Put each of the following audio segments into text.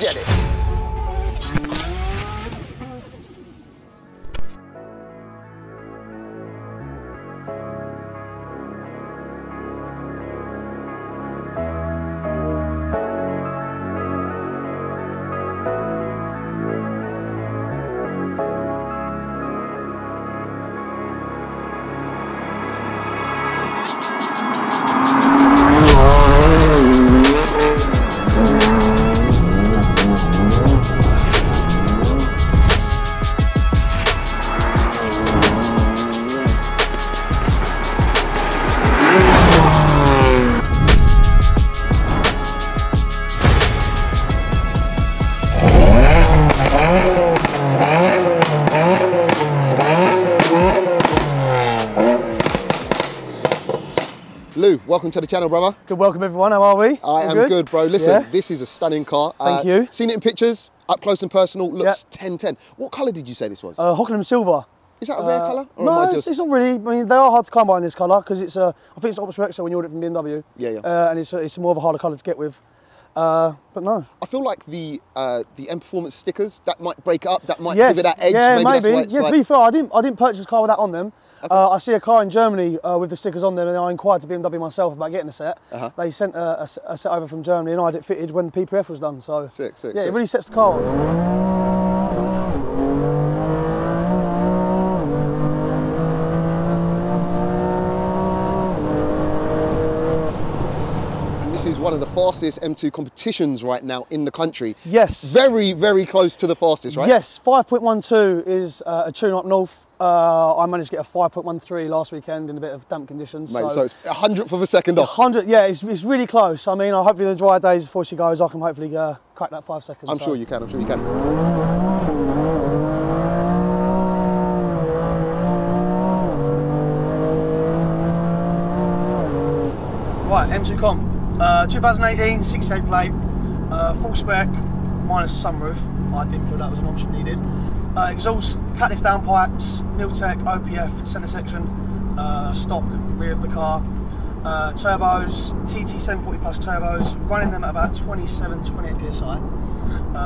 get it. Welcome to the channel, brother. Good welcome everyone, how are we? I All am good? bro. Listen, Yeah? this is a stunning car. Uh, Thank you. Seen it in pictures, up close and personal, looks Yeah. 1010. What colour did you say this was? Uh, Hockenheim Silver. is that a rare colour? No, just... it's not really. I mean, they are hard to come by in this colour because it's. Uh, I think it's Optus Rexo when you order it from BMW. Yeah, yeah. Uh, and it's, it's more of a harder colour to get with. Uh, but no. I feel like the uh, the M Performance stickers, that might break up, that might yes. give it that edge. Yeah, maybe. maybe. That's why it's yeah, like... to be fair, I didn't. I didn't purchase a car with that on them. Uh, I see a car in Germany uh, with the stickers on them, and I inquired to BMW myself about getting a set. Uh-huh. They sent a set over from Germany, and I had it fitted when the PPF was done. So Sick, sick, yeah, sick. it really sets the car off. This is one of the fastest M2 competitions right now in the country. Yes. Very, very close to the fastest, right? Yes, 5.12 is uh, a tune up north. Uh, I managed to get a 5.13 last weekend in a bit of damp conditions. Mate, so it's a hundredth of a second off. 100, yeah, it's, it's really close. I mean, I hopefully the dry days before she goes, I can hopefully uh, crack that five seconds. I'm so. sure you can, I'm sure you can. Right, M2 Comp, uh, 2018, 68 plate, uh, full spec, minus sunroof. I didn't feel that was an option needed. Uh, exhaust, catalyst downpipes, Milltek, OPF, centre section, uh, stock rear of the car. Uh, turbos, TT 740 plus turbos, running them at about 27, 28 psi.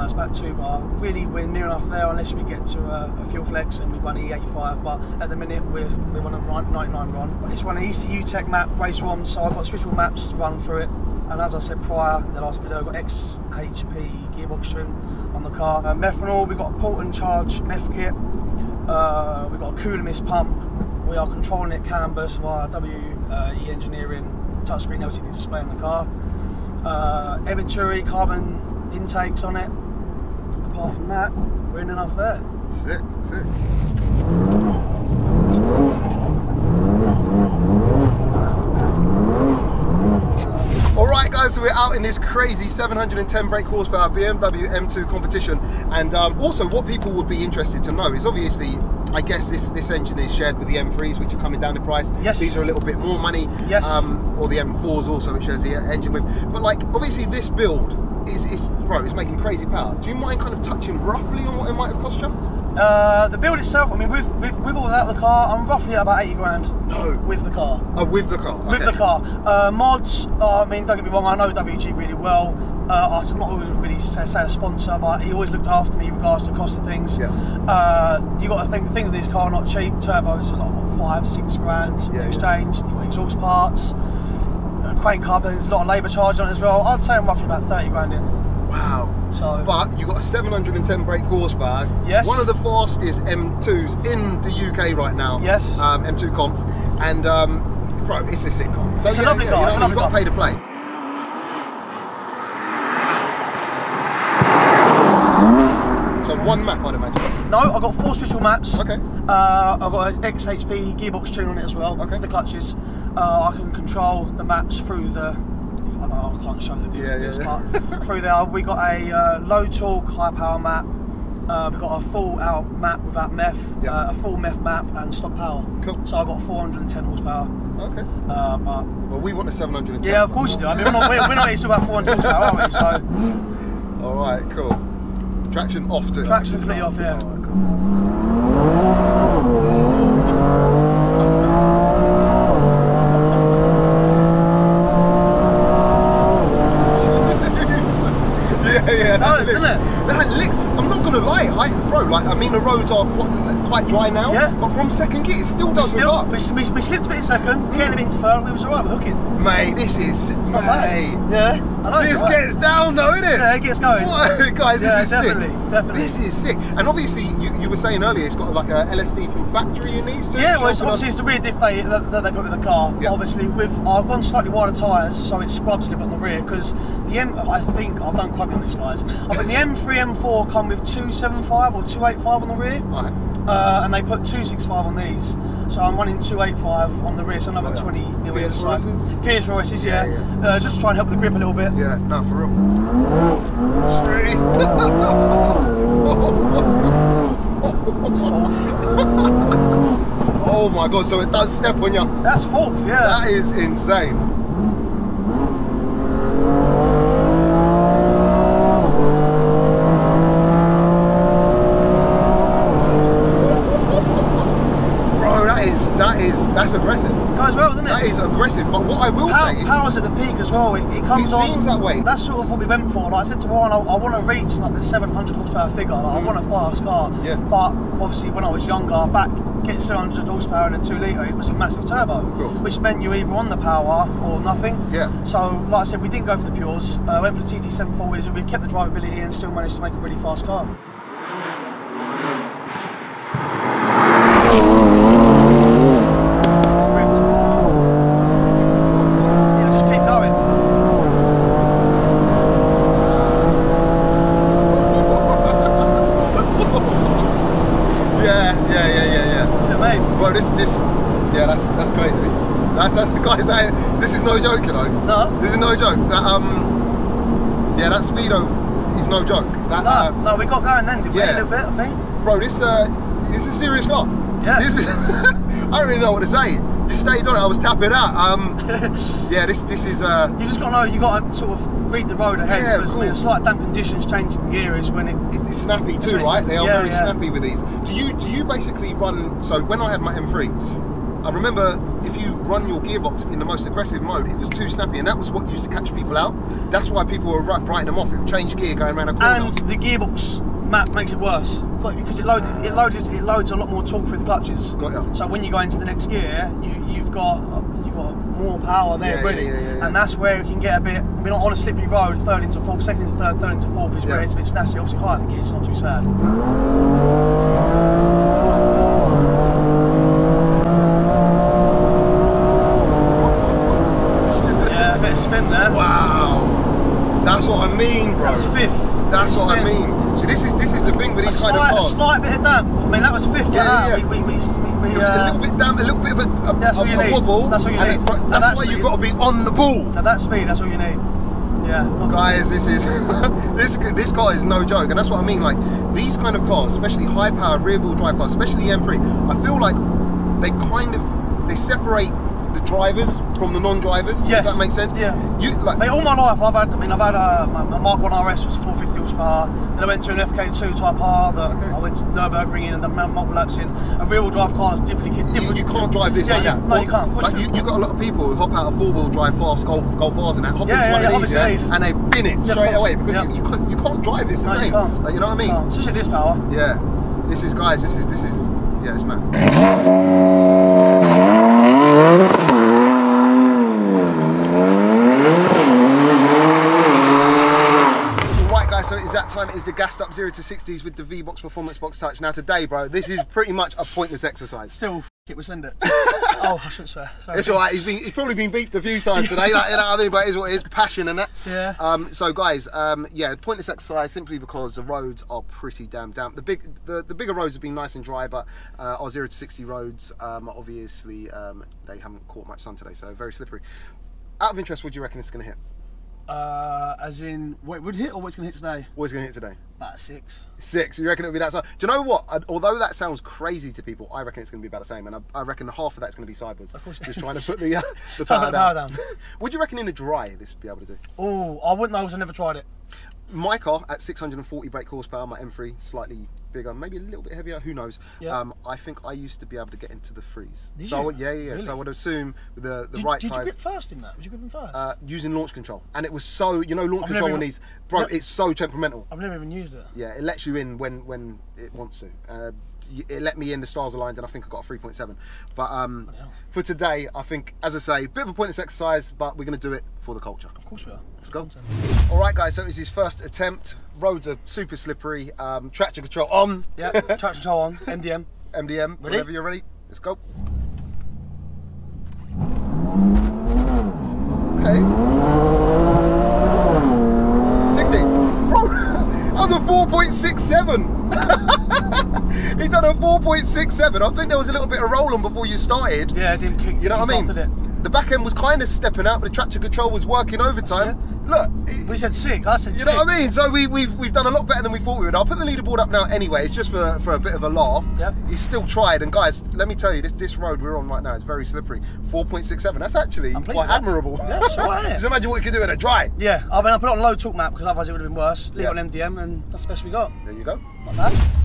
It's about two bar. Really, we're near enough there unless we get to a, a fuel flex and we RON E85. But at the minute, we're we're running a 99 run. It's running EcuTek map RaceROM, so I've got switchable maps to run through it. And as I said prior, the last video, I've got XHP gearbox tune on the car. Uh, methanol, we've got a port and charge meth kit. Uh, we've got a cooler mist pump. We are controlling it CAN bus via WE Engineering touchscreen LCD display in the car. Uh, Eventuri carbon intakes on it. Apart from that, we're in enough there. Sick, sick. All right, guys, so we're out in this crazy 710 brake horsepower BMW M2 competition. And um, also, what people would be interested to know is obviously, I guess this, this engine is shared with the M3s, which are coming down in price. Yes. These are a little bit more money. Yes. Um, or the M4s also, which shares the engine with. But like, obviously, this build is, is bro, is making crazy power. Do you mind kind of touching roughly on what it might have cost you? Uh, the build itself, I mean, with, with, with or without the car, I'm roughly at about 80 grand. No. With the car. Oh, with the car. With okay. the car. Uh, mods, uh, I mean, don't get me wrong, I know WG really well. Uh, I'm not always really say, say a sponsor, but he always looked after me in regards to cost of things. Yeah. Uh, you got to think, the things of these car are not cheap. Turbos are like, what, five, six grand Yeah, yeah. exchange. You've got exhaust parts, uh, crank there's a lot of labour charge on it as well. I'd say I'm roughly about 30 grand in. Wow. So, But you got a 710 brake horsepower. Yes. One of the fastest M2s in the UK right now. Yes. Um, M2 comps. And, um, bro, it's a car. So, It's a lovely car, You it's a know, lovely you've got to pay to play. So one map, I'd imagine. no, I've got four switchable maps. Okay. Uh, I've got an XHP gearbox tune on it as well Okay. the clutches. Uh, I can control the maps through the. If, I, can't show the view Yeah, this, yeah, but through there we got a uh, low torque, high power map. Uh, we've got a full out map without meth, Yeah. uh, a full meth map, and stock power. Cool. So I've got 410 horsepower. Okay. Uh, but Well, we want a 710. yeah, of course you do. I mean, we're not, we're, we're not here to about 400 horsepower, are we? So All right, cool. Traction off to traction completely off, yeah. All right, cool. yeah, yeah. Oh, That isn't licks. it? That licks. I'm not gonna lie, I, bro. Like, I mean, the roads are quite, quite dry now. Yeah. But from second gear, it still does Still, up. we, we, we slipped a bit in second, getting a bit into third, we was alright with hooking. Mate, this is It's not mate. bad. Yeah, I. This alright. gets down though, isn't it? Yeah, it gets going. What? Guys, this Yeah, is definitely, sick. definitely. This is sick. And obviously, you, you were saying earlier, it's got like a LSD from factory in these two. Yeah, well, it's, obviously it's the rear diff they, that, that they put with the car. Yeah. Obviously, with I've gone slightly wider tyres, so it scrubs a little bit on the rear because the M. I think I don't quote me on this, guys. I think the M3, M4 come with 275 or 285 on the rear, Right. Uh, and they put 265 on these. So I'm running 285 on the rear, so another Got ya. 20 mil either side. PS4s? PS4s, yeah, Yeah, yeah. Uh, just to try and help the grip a little bit. Yeah, no, for real. Straight. oh my god, so it does step on you. That's fourth, yeah. That is insane. Bro, that is that is that's aggressive. Goes well, doesn't it? That is aggressive. But what I will Power, say, power's at the peak as well. It, it comes It on. seems that way. That's sort of what we went for. Like I said to Ryan, I, I want to reach like the 700 horsepower figure. Like, I want a fast car. Mm. Yeah. But obviously, when I was younger, back get 700 horsepower in a two litre, it was a massive turbo. Of course. Which meant you either on the power or nothing. Yeah. So, like I said, we didn't go for the pures. Uh, went for the TT740s. We've kept the drivability and still managed to make a really fast car. Gripped. Yeah, just keep going. yeah, yeah, yeah, yeah, yeah. So, mate, Bro, this this yeah, that's that's crazy. That's that's guys. That, this is no joke, you know. no. This is no joke. That um, yeah, that speedo is no joke. That No, uh, no, we got going then, did we? A little bit, I think. bro, this uh, this is a serious car. Yeah. This is. I don't really know what to say. You stayed on it. I was tapping out. Um, yeah, this this is uh, You just got to know, you got to sort of read the road ahead Yeah, because I mean, course. slight damp conditions changing gear is when it. it's snappy too, right? They are yeah, very yeah. snappy with these. Do you do you basically run? So when I had my M3, I remember if you run your gearbox in the most aggressive mode, it was too snappy, and that was what used to catch people out. That's why people were ri- writing them off. It would change gear going around a corner. And the gearbox map makes it worse because it loads, it loads, it loads a lot more torque through the clutches. So when you go into the next gear, you, you've got you've got more power there Yeah, ready, yeah, yeah, and that's where it can get a bit. I mean, on a slippery road, third into fourth, second into third, third into fourth is where it's a bit snazzy. Obviously, higher the gear, it's not too sad. Yeah, a bit of spin there. Wow, that's what I mean, bro. That was fifth. That's what I mean. So this is this is the thing with these kind of slight, a cars. slight bit of damp. I mean, that was fifth. Yeah, Yeah, yeah, yeah. We, we, we, we, uh, a little bit damp, a little bit of a, a, That's a, a wobble. That's what you need. it's- That's, And why that's you've got to be on the ball. At that speed, that's all you need. Yeah. Guys, this is this this car is no joke, and that's what I mean. Like these kind of cars, especially high power rear wheel drive cars, especially the M3, I feel like they kind of they separate the drivers from the non-drivers. Yes. If that makes sense. Yeah. You like I mean, all my life I've had. I mean, I've had a my, my Mark One RS was 450 horsepower. Then I went to an FK2 Type R. That Okay. I went to Nurburgring in and then multiple laps in. A wheel drive car is differently. you, different. you can't drive this yeah, like you, that. No, you can't. Like you, you got a lot of people who hop out of four-wheel drive fast golf golf R's and that, hop Yeah, into yeah, one yeah, of these, yeah, and they bin it Yeah, straight away because Yeah. you, you can't you can't drive this the No, you same. can't. Like you know what I mean? Can't. Especially this power. Yeah. This is guys. This is this is yeah. It's mad. Right, guys, so it is that time. It is the gassed up 0 to 60s with the V Box Performance Box Touch. Now, today, bro, this is pretty much a pointless exercise. Still, f- it. We send it. oh, I shouldn't swear. Sorry. It's all right. He's been he's probably been beeped a few times today. Like, you know what I mean? But it is what it is. Passion and that. Yeah. Um. So guys, um. Yeah. Pointless exercise simply because the roads are pretty damn damp. The big the, the bigger roads have been nice and dry, but uh, our zero to sixty roads, um, obviously, um, they haven't caught much sun today, so very slippery. Out of interest, what do you reckon it's going to hit? Uh, as in, what it would hit or what's going to hit today? What is going to hit today? About six. Six. You reckon it'll be that size? Do you know what? I- Although that sounds crazy to people, I reckon it's going to be about the same, and I, I reckon half of that's going to be sideways. Of course. Just trying to put the uh, the Trying power to put the power down. down. what do you reckon in the dry this would be able to do? Oh, I wouldn't know because I never tried it. My car at 640 brake horsepower, my M3 slightly bigger, maybe a little bit heavier. Who knows? Yeah. Um, I think I used to be able to get into the freeze. Did so I would- yeah, yeah. Really? So I would assume the the Did, right did you tires. grip first in that? Would you grip first? Uh, using launch control, and it was so you know launch I've control on these, bro. Yep. It's so temperamental. I've never even used it. Yeah, it lets you in when when it wants to. Uh, it let me in. The stars aligned, and I think I got a three point seven. But um, for today, I think, as I say, bit of a pointless exercise, but we're going to do it for the culture. Of course we are. Let's go. All right, guys. So it was his first attempt. Roads are super slippery. Um, traction control on. Yeah, traction control on, MDM. MDM. Ready? Whenever you're ready. Let's go. Okay. 16. Bro, that was a 4.67. he 4.67. I think there was a little bit of rolling before you started. Yeah, it didn't kick. You know what I mean? The back end was kind of stepping out, but the traction control was working overtime. Look, it- We said six. I said you six. know what I mean? So we, we've we've done a lot better than we thought we would. I'll put the leaderboard up now anyway. It's just for, for a bit of a laugh. Yep. He's still tried, and guys, let me tell you, this this road we're on right now is very slippery. Four point six seven. That's actually quite admirable. Yeah, all right? Just imagine what you can do in a dry. Yeah, I mean, I put it on low torque map because otherwise it would have been worse. Leave Yeah. it on MDM, and that's the best we got. There you go. Not bad.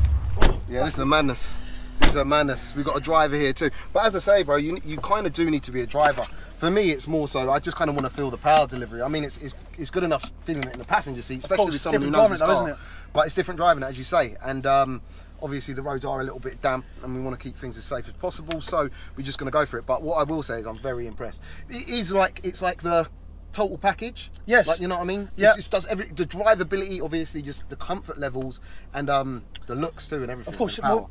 Yeah, this is a madness. This is a madness. We've got a driver here too. But as I say, bro, you you kind of do need to be a driver. For me, it's more so. I just kind of want to feel the power delivery. I mean, it's, it's it's good enough feeling it in the passenger seat, especially course, with someone who knows his car. though, isn't But it's different driving it, as you say. And um, obviously, the roads are a little bit damp, and we want to keep things as safe as possible. So we're just going to go for it. But what I will say is, I'm very impressed. It is like it's like the total package. Yes. Like you know what I mean? Yeah. It just does every the drivability, obviously, just the comfort levels and um, the looks too, and everything. Of course, well,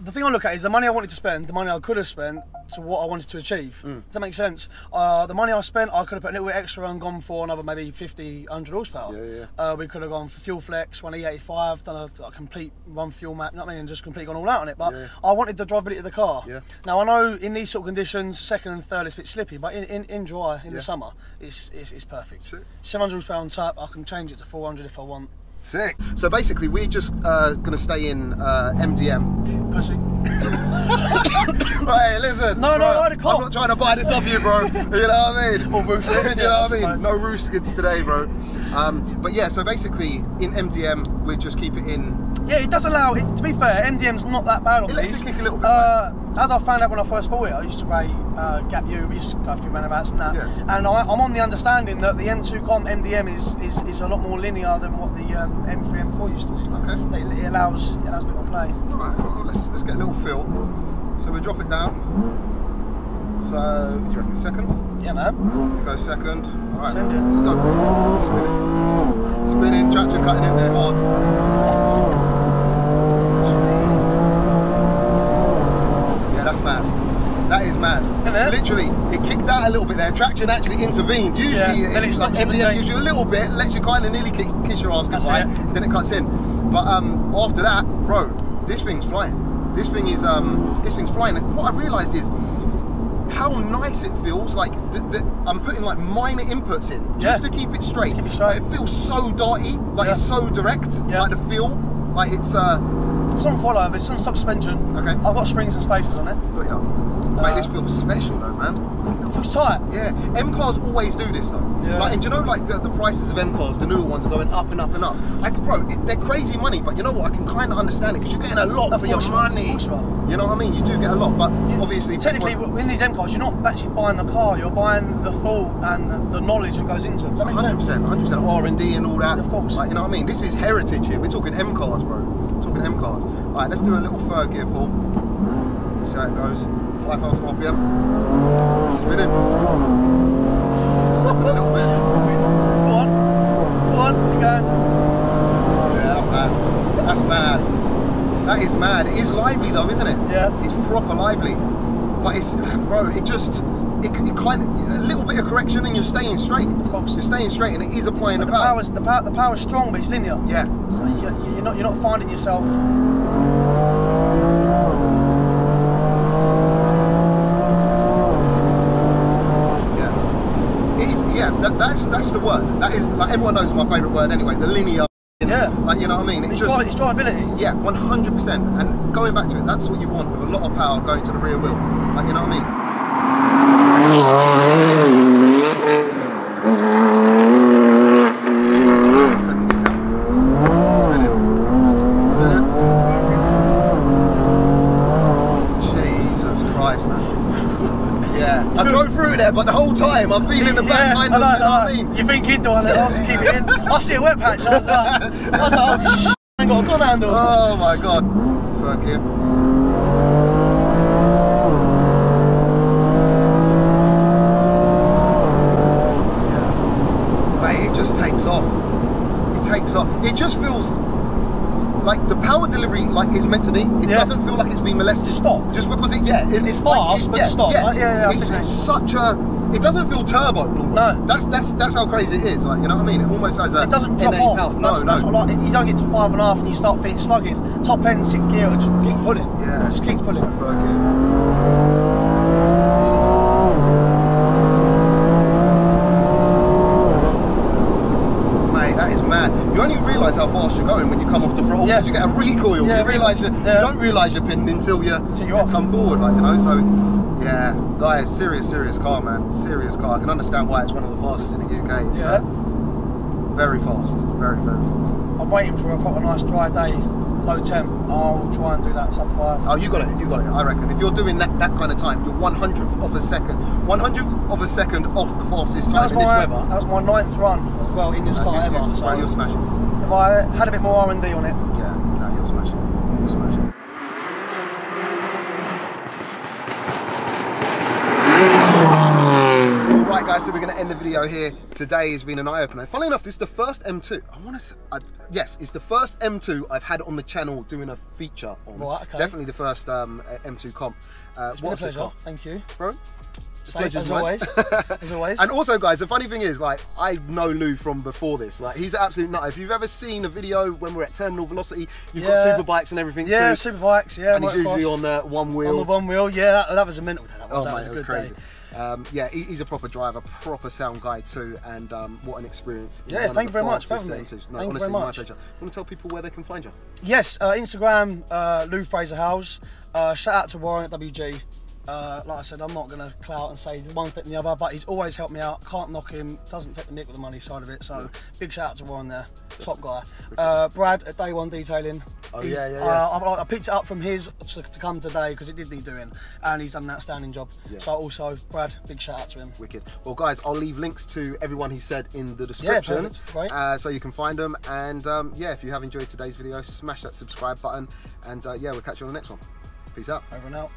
the thing I look at is the money I wanted to spend, the money I could have spent to what I wanted to achieve. Mm. Does that make sense? Uh, the money I spent, I could have put a little bit extra and gone for another maybe 50, 100 horsepower. Yeah, yeah. Uh, we could have gone for fuel flex, one E85, done a, a complete run fuel map, you know what I mean, and just completely gone all out on it. But Yeah. I wanted the drivability of the car. Yeah. Now I know in these sort of conditions, second and third is a bit slippy, but in, in, in dry in the summer, it's, it's, it's perfect. Sick. 700 horsepower on tap, I can change it to 400 if I want. Sick. So basically, we're just uh, going to stay in uh, MDM. Pussy. Right, listen. No, no, bro, I can't. I'm not trying to buy this off you, bro. you know what I mean? Or roof you know what I I mean? No roof skids today, bro. Um, but yeah, so basically, in MDM, we just keep it in. Yeah, it does allow it. To be fair, MDM's not that bad on It lets these. it kick a little bit Uh, as I found out when I first bought it, I used to rate uh, Gap U. We used to go through roundabouts and that. Yeah. And I, I'm on the understanding that the M2 Com MDM is, is, is a lot more linear than what the um, M3 M4 used to be. Okay. It allows it allows a bit more play. All right, well, let's let's get a little feel. So we drop it down. So, do you reckon second? Yeah, man. We go second. All right, Send it. let's go. Spinning, spinning, traction cutting in there hard. Jeez. Yeah, that's mad. That is mad. Isn't it? Literally, it kicked out a little bit there. Traction actually intervened. Usually, Yeah, it like gives you a little bit, lets you kind of nearly kick, kiss your ass goodbye, it. then it cuts in. But um, after that, bro, this thing's flying. This thing is um, this thing's flying. What I realised is how nice it feels. Like I'm putting like minor inputs in just Yeah. to keep it straight. keep it straight. It feels so darty. Like Yeah. it's so direct. Yeah. Like the feel. Like it's uh, It's not quite over. It's on stock suspension. Okay. I've got springs and spacers on it. got ya. Mate, Uh, this feels special though, man. Fucking It feels tight. Yeah, M cars always do this though. Yeah. Like, and do you know, like the, the prices of M cars, the newer ones are going up and up and up. Like, bro, it, they're crazy money, but you know what? I can kind of understand it because you're getting a lot Of for your course you money. course you know what I mean? You do get a lot, but obviously, Technically, people- in these M cars, you're not actually buying the car. You're buying the thought and the, the knowledge that goes into it. Does that make Hundred sense? percent, hundred percent R and D and all that. Of course. Like, you know what I mean? This is heritage here. We're talking M cars, bro. We're talking M cars. All right, let's do a little third gear pull. See how it goes. Five thousand RPM. Spinning. Stopping a little bit. Go on. Go on. Going. Yeah, that's mad. That's mad. That is mad. It is lively though, isn't it? Yeah. It's proper lively. But it's, bro, it just, it, it kind of, a little bit of correction and you're staying straight. Of course. You're staying straight and it is applying The the power. the power. The power's strong, but it's linear. Yeah. So you, you're not you're not finding yourself. that's that's the word. That is like everyone knows my favourite word anyway. The linear. Yeah. Like you know what I mean? It it's, just, dry, it's drivability. Yeah, 100%. And going back to it, that's what you want with a lot of power going to the rear wheels. Like you know what I mean? but the whole time I'm feeling the pain. I know, you know I mean? You're thinking, do I let off, oh, keep it in? I see a wet patch, I was like, I was like, oh, I ain't got a gun handle. Oh my god. Fuck him. Mate, it just takes off. It takes off. It just feels like the power delivery like is meant to be. It Yeah. doesn't feel like it's been molested. Stock. Just because it yeah. It, It's fast, but stock, right? Yeah, yeah, It's, you it's such a it doesn't feel turbo. No. That's that's that's how crazy it is. Like you know what I mean? It almost has a It doesn't drop off. power. No, that's, no. that's what like. You don't get to five and a half and you start feeling slugging. Top end, sixth gear, it just keep pulling. Yeah. It just keeps pulling. Fuck it. Mate, that is mad. You only realise how fast you're going when you come off the throttle Yeah. because you get a recoil. Yeah, you realise you, yeah. you don't realise you're pinned until you, Until you're you come forward, like you know. So, yeah, guys, serious, serious car, man. Serious car. I can understand why it's one of the fastest in the UK. It's Yeah. uh, very fast, very, very fast. I'm waiting for a proper nice dry day, low temp. I'll try and do that sub five. Oh, you got it. You got it. I reckon. If you're doing that that kind of time, you're 100th of a second, 100th of a second off the fastest time in this weather. that was my ninth run as well in this Uh, car you- ever. you- so right, you're smashing. if I had a bit more R&D on it, Yeah, no, you're smashing. You're smashing. Right, guys, so we're going to end the video here. Today has been an eye opener. Funnily enough, this is the first M2. I want to say, I, yes, it's the first M2 I've had on the channel doing a feature on. Right, okay. Definitely the first um, M2 comp. Uh, it's been a what's the pleasure. car? Thank you. Bro? As always. as always. And also, guys, the funny thing is, like, I know Lou from before this. Like, he's an absolute nut. If you've ever seen a video when we're at Terminal Velocity, you've got super bikes and everything yeah, too. super bikes. Yeah, and he's usually on the one wheel. on the one wheel. Yeah, that, that was a mental day. That was, Oh that mate, was a was crazy. day. Um, yeah, he, he's a proper driver, proper sound guy too, and um, what an experience. Yeah, thank you very much for fastest having me. M2s. No, Thank you honestly, very my much. pleasure. You want to tell people where they can find you? Yes, uh, Instagram, uh, Lou Fraser Howes. Uh, shout out to Warren at WG. Uh, like I said, I'm not going to clout and say one's better than the other, but he's always helped me out. Can't knock him. Doesn't take the nick with the money side of it. So big shout out to Warren there, top guy. Uh, Brad at Day One Detailing. Oh, He's- yeah, yeah, yeah. Uh, I, I picked it up from his to, to come today because it did need doing, and he's done an outstanding job. Yeah. So also, Brad, big shout out to him. Wicked. Well, guys, I'll leave links to everyone he said in the description, perfect. Great. uh, so you can find them. And um, yeah, if you have enjoyed today's video, smash that subscribe button, and uh, yeah, we'll catch you on the next one. Peace out. Over and out.